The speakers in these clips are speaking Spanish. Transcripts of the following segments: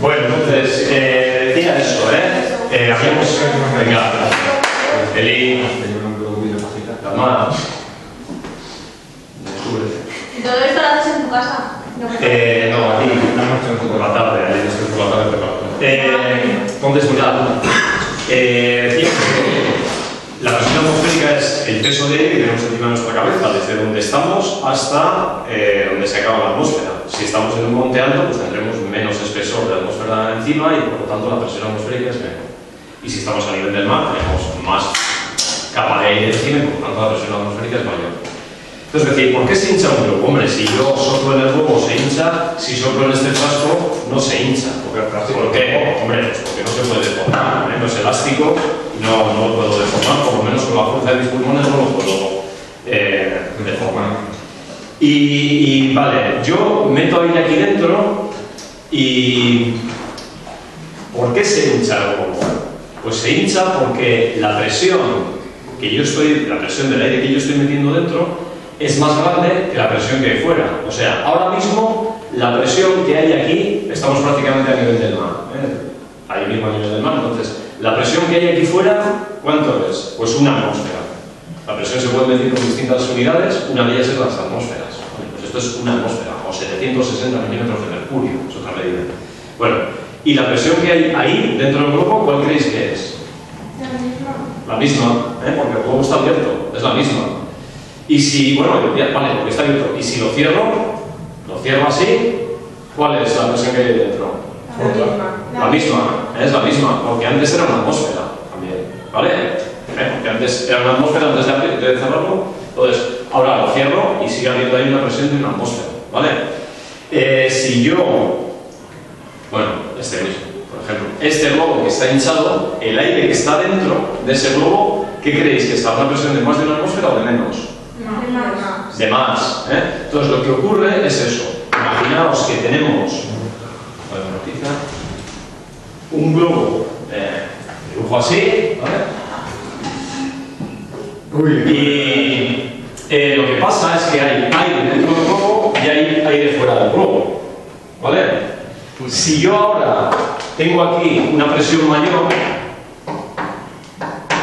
Bueno, entonces, eh, decía eso, ¿eh? eh habíamos... Venga, Eli, la más... ¿Todo esto lo haces en tu casa? Eh, no, aquí, por la tarde, ahí después por la tarde, pero... Eh, entonces, mirad, eh, decía que la presión atmosférica es el peso de aire que tenemos encima de nuestra cabeza, desde donde estamos hasta eh, donde se acaba la atmósfera. Si estamos en un monte alto, pues tendremos espesor de atmósfera encima y por lo tanto la presión atmosférica es menor. Y si estamos a nivel del mar, tenemos más capa de aire encima y por lo tanto la presión atmosférica es mayor. Entonces, decir, ¿por qué se hincha un globo? Hombre, si yo soplo en el globo se hincha, si soplo en este frasco no se hincha. ¿Por qué? Hombre, pues porque no se puede deformar, ¿eh? no es elástico no, no, lo puedo deformar, por lo menos con la fuerza de mis pulmones no lo puedo eh, deformar. Y, y, vale, yo meto aire aquí dentro y ¿por qué se hincha el globo? Pues se hincha porque la presión que yo estoy, la presión del aire que yo estoy metiendo dentro es más grande que la presión que hay fuera. O sea, ahora mismo la presión que hay aquí, estamos prácticamente a nivel del mar, ¿eh? ahí mismo a nivel del mar, entonces, la presión que hay aquí fuera, ¿cuánto es? Pues una atmósfera. La presión se puede medir con distintas unidades, una de ellas es las atmósferas. Esto es una atmósfera, o 760 milímetros de mercurio, es otra medida. Bueno, y la presión que hay ahí, dentro del globo, ¿cuál creéis que es? La misma. La misma, ¿eh? porque el globo está abierto, es la misma. Y si, bueno, vale, porque está abierto. Y si lo cierro, lo cierro así, ¿cuál es la presión que hay dentro? La misma. La misma, es la misma, porque antes era una atmósfera también, ¿vale? ¿Eh? Porque antes era una atmósfera antes de, de cerrarlo, entonces ahora lo cierro y sigue habiendo ahí una presión de una atmósfera, ¿vale? Eh, si yo, bueno, este mismo, por ejemplo, este globo que está hinchado, el aire que está dentro de ese globo, ¿qué creéis? ¿Que está a una presión de más de una atmósfera o de menos? de más. ¿eh? Entonces lo que ocurre es eso. Imaginaos que tenemos un globo eh, dibujo así, ¿vale? Y eh, lo que pasa es que hay aire dentro del globo y hay aire fuera del globo. ¿Vale? Si yo ahora tengo aquí una presión mayor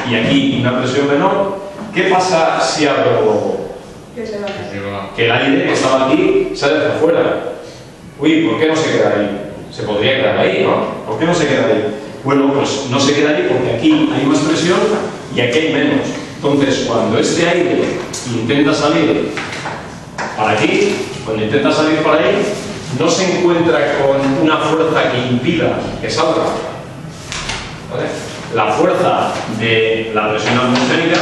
y aquí una presión menor, ¿qué pasa si abro el globo? Que el aire que estaba aquí sale hacia afuera. Uy, ¿por qué no se queda ahí? Se podría quedar ahí, ¿no? ¿Por qué no se queda ahí? Bueno, pues no se queda ahí porque aquí hay más presión y aquí hay menos. Entonces, cuando este aire intenta salir para aquí, cuando intenta salir para ahí, no se encuentra con una fuerza que impida que salga. La fuerza de la presión atmosférica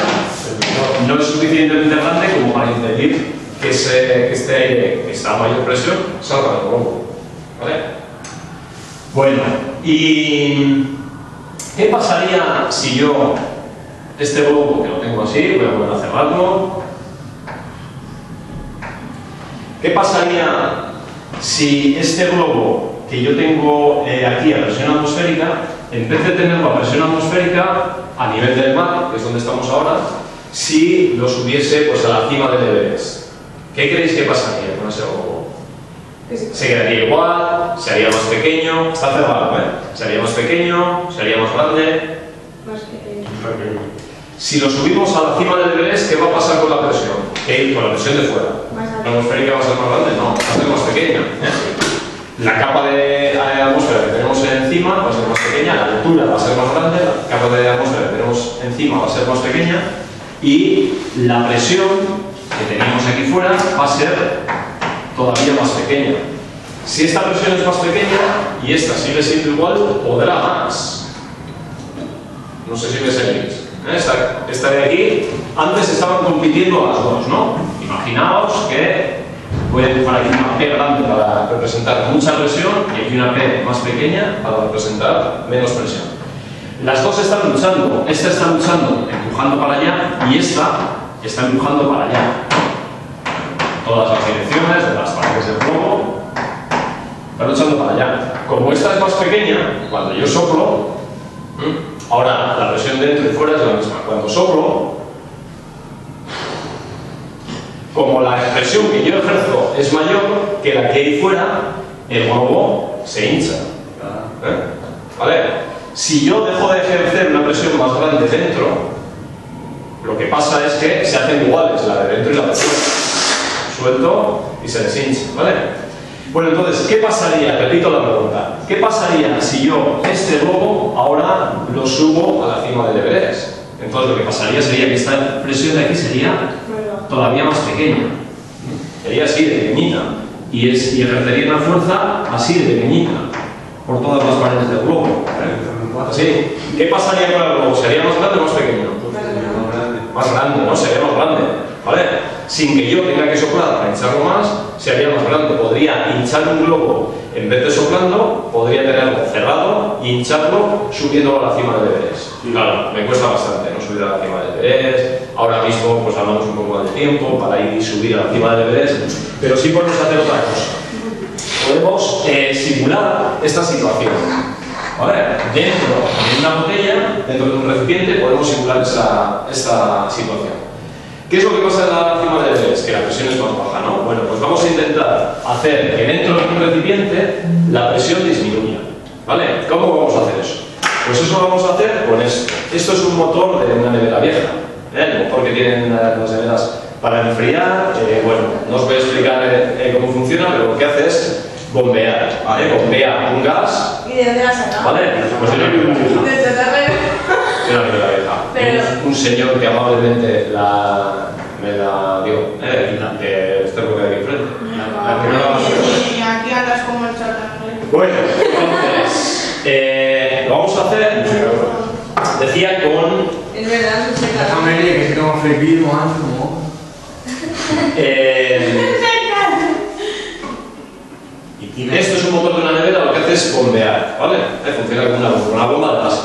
no es suficientemente grande como para impedir que, este aire que está a mayor presión salga del globo. ¿Vale? Bueno, ¿y qué pasaría si yo este globo que lo tengo así, voy a volver a cerrarlo, ¿qué pasaría si este globo que yo tengo eh, aquí a presión atmosférica en vez de tener la presión atmosférica a nivel del mar, que es donde estamos ahora, si lo subiese pues, a la cima del Everest. ¿Qué creéis que pasaría con ese globo? Se quedaría igual, se haría más pequeño, está cerrado, ¿eh? Se haría más pequeño, se haría más grande. Más pequeño. Si lo subimos a la cima del Everest, ¿qué va a pasar con la presión? ¿Qué? Con la presión de fuera. ¿La atmosférica va a ser más grande? No, va a ser más pequeña. ¿eh? La capa de atmósfera que tenemos encima va a ser más pequeña, la altura va a ser más grande, la capa de atmósfera que tenemos encima va a ser más pequeña y la presión que tenemos aquí fuera va a ser todavía más pequeña. Si esta presión es más pequeña y esta sigue siendo igual, podrá más. No sé si me seguís. ¿Eh? Esta, esta de aquí, antes estaban compitiendo las dos, ¿no? Imaginaos que voy a dibujar aquí una P grande para representar mucha presión y aquí una P más pequeña para representar menos presión. Las dos están luchando, esta está luchando, empujando para allá y esta está empujando para allá. Todas las direcciones de las partes del globo están luchando para allá. Como esta es más pequeña, cuando yo soplo, ahora la presión dentro y fuera es la misma. Cuando soplo, como la presión que yo ejerzo es mayor que la que hay fuera, el globo se hincha. ¿eh? ¿Vale? Si yo dejo de ejercer una presión más grande dentro, lo que pasa es que se hacen iguales la de dentro y la de fuera. Suelto y se deshincha, ¿vale? Bueno, entonces, ¿qué pasaría? Repito la pregunta. ¿Qué pasaría si yo este globo ahora lo subo a la cima del Everest? Entonces lo que pasaría sería que esta presión de aquí sería todavía más pequeña. Sería así de pequeñita. Y, es, y ejercería una fuerza así de pequeñita por todas las paredes del globo. ¿eh? Así. ¿Qué pasaría con el globo? ¿Sería más grande o más pequeño? Más grande, ¿no? Sería más grande. ¿Vale? Sin que yo tenga que soplar para hincharlo más, sería más grande. Podría hinchar un globo en vez de soplando, podría tenerlo cerrado y hincharlo subiendo a la cima del Everest. Claro, me cuesta bastante no subir a la cima del Everest. Ahora mismo pues hablamos un poco de tiempo para ir y subir a la cima del Everest, pero sí podemos hacer otra cosa. Podemos eh, simular esta situación. ¿Vale? Dentro de una botella, dentro de un recipiente, podemos simular esa, esta situación. ¿Qué es lo que pasa en la cima del Everest? Que la presión es más baja, ¿no? Bueno, pues vamos a intentar hacer que dentro de un recipiente la presión disminuya. ¿Vale? ¿Cómo vamos a hacer eso? Pues eso lo vamos a hacer con esto. Esto es un motor de una nevera vieja. ¿eh? El motor que tienen eh, las neveras para enfriar. eh, bueno, no os voy a explicar eh, cómo funciona, pero lo que hace es bombear. ¿vale? Bombea un gas. ¿Y de dónde la sacado? ¿Vale? Pues de vieja. Pero- Un, un señor que amablemente la, me la dio. Eh, que este es lo que hay aquí enfrente. La que me la Y aquí andas como el chorro. Bueno, entonces, eh, lo vamos a hacer, decía, con Es verdad, no sé. Déjame que si como flequismo antes, como. eh. Esto es un motor de una nevera, lo que hace es bombear, ¿vale? Eh, Funciona como una, una bomba de gases.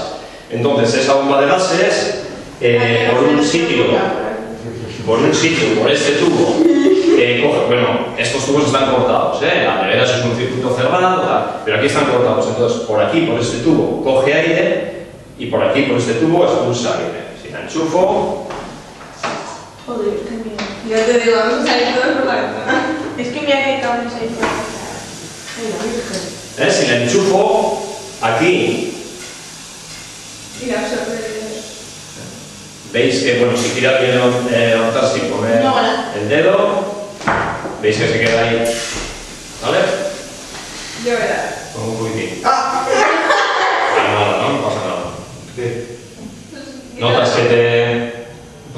Entonces, esa bomba de gases, eh, por un sitio, por un sitio, por este tubo, eh, coge, bueno, estos tubos están cortados, ¿eh? La nevera es un circuito cerrado, pero aquí están cortados. Entonces, por aquí, por este tubo, coge aire y por aquí, por este tubo, expulsa aire. Si la enchufo, Joder, qué miedo. Ya te digo, vamos a salir todos por la ventana. Es que mira qué cables hay por la. ¿eh? si la enchufo aquí, Y la absorbe. Veis que, bueno, si tira bien eh, sin poner No, el dedo, veis que se queda ahí. ¿Vale? Yo verás. Con un poquitín. Ah, nada, ¿no? No pasa nada. Notas que te.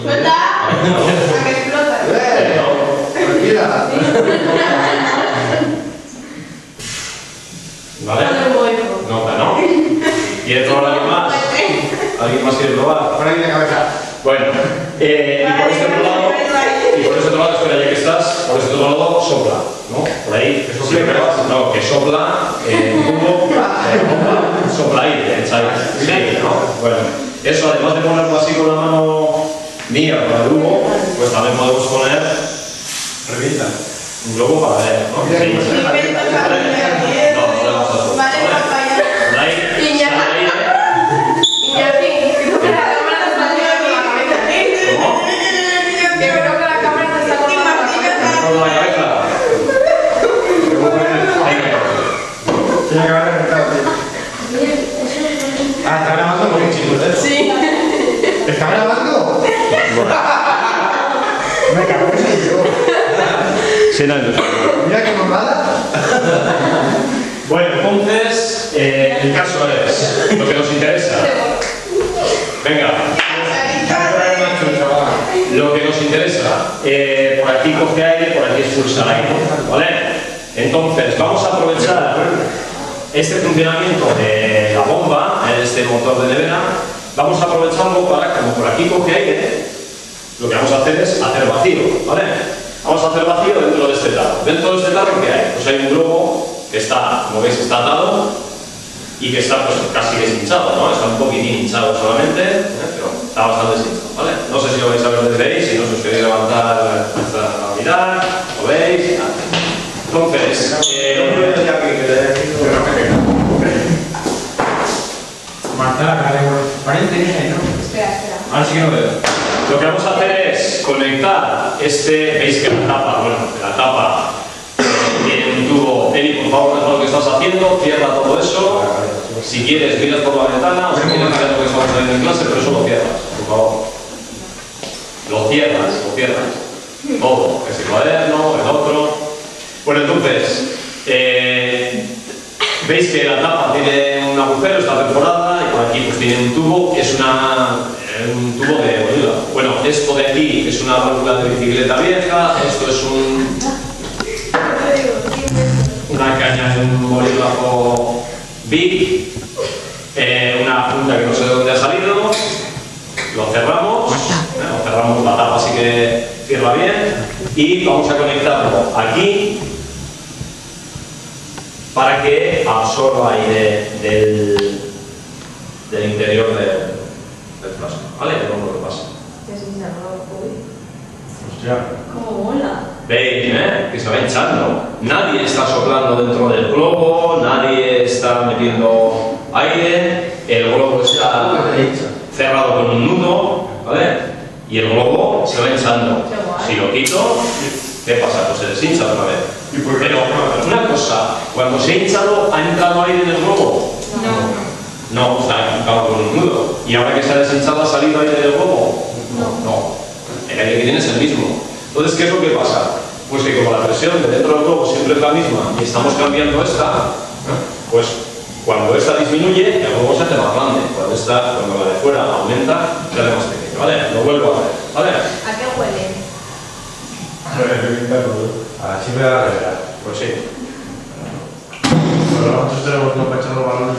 ¡Suelta! A que explota. ¡Eh! ¿Vale? Nota, ¿no? ¿Quieres probar alguien más? ¿Alguien más quiere probar? Pon aquí la cabeza. Bueno, eh, y por este otro lado, y por este otro lado, espera, ya que estás, por este otro lado sopla, ¿no? Por ahí, que sople, siempre- ¿verdad? no, que sopla, eh, un tubo, eh, sopla aire, echa aire. Sí, ¿no? Bueno, eso además de ponerlo así con la mano mía, con el humo, pues también podemos poner Revienta. un globo para ver, ¿no? Sí. Tiene que haber. Ah, ¿está grabando? Muy chicos, ¿eh? Sí. ¿Está grabando? Me cago en ello. Mira qué mamada. Bueno, entonces, eh, el caso es lo que nos interesa. Venga, lo que nos interesa. eh, por aquí coge aire, por aquí expulsa aire. ¿Vale? Entonces, vamos a aprovechar este funcionamiento de la bomba, este motor de nevera, vamos a aprovecharlo para, como por aquí coge aire, lo que vamos a hacer es hacer vacío, ¿vale? Vamos a hacer vacío dentro de este tarro. Dentro de este tarro, ¿qué hay? Pues hay un globo que está, como veis, está atado y que está pues, casi deshinchado, ¿no? Está un poquitín hinchado solamente, ¿eh? pero está bastante deshinchado, ¿vale? No sé si lo vais a ver desde ahí, si no si os queréis levantar hasta a mirar, lo veis. Entonces, eh, Marta, la cara de Parente, ¿no? Espera, espera. Ahora sí que no veo. Lo que vamos a hacer es conectar este, veis que la tapa, bueno, la tapa eh, tiene un tubo, Eli, por favor, mejor que estás haciendo, cierra todo eso. Si quieres, miras por la ventana o si quieres mirar lo que estamos haciendo en clase, pero eso lo cierras, por favor. Lo cierras, lo cierras. Todo, ese cuaderno, el otro. Bueno, entonces, eh, veis que la tapa tiene un agujero, está perforada, aquí pues tiene un tubo, es una, eh, un tubo de bolígrafo. Bueno, esto de aquí es una válvula de bicicleta vieja, esto es un, una caña de un bolígrafo Big, eh, una punta que no sé de dónde ha salido, lo cerramos, ¿eh? lo cerramos la tapa así que cierra bien y vamos a conectarlo aquí para que absorba aire del, del interior del, del frasco, ¿vale? Que no lo que pasa. Hostia. Como mola. Veis, ¿eh? Que se va hinchando. Nadie está soplando dentro del globo, nadie está metiendo aire, el globo está cerrado con un nudo, ¿vale? Y el globo se va hinchando. Qué. Si lo quito, ¿qué pasa? Pues se deshincha otra vez. ¿Y por qué Pero una cosa, cuando se ha hinchado, ¿ha entrado aire en el globo? No. No, está equipado con un nudo. ¿Y ahora que se ha deshinchado, ha salido aire del globo? No. No. El aire que tiene es el mismo. Entonces, ¿qué es lo que pasa? Pues que como la presión de dentro del globo siempre es la misma y estamos cambiando esta, pues cuando esta disminuye, el globo se hace más grande. Cuando, esta, cuando la de fuera aumenta, se hace más pequeño. ¿Vale? Lo vuelvo a hacer. ¿Vale? ¿A qué huele? A la chica de la. Pues sí. Pero nosotros tenemos echar los balones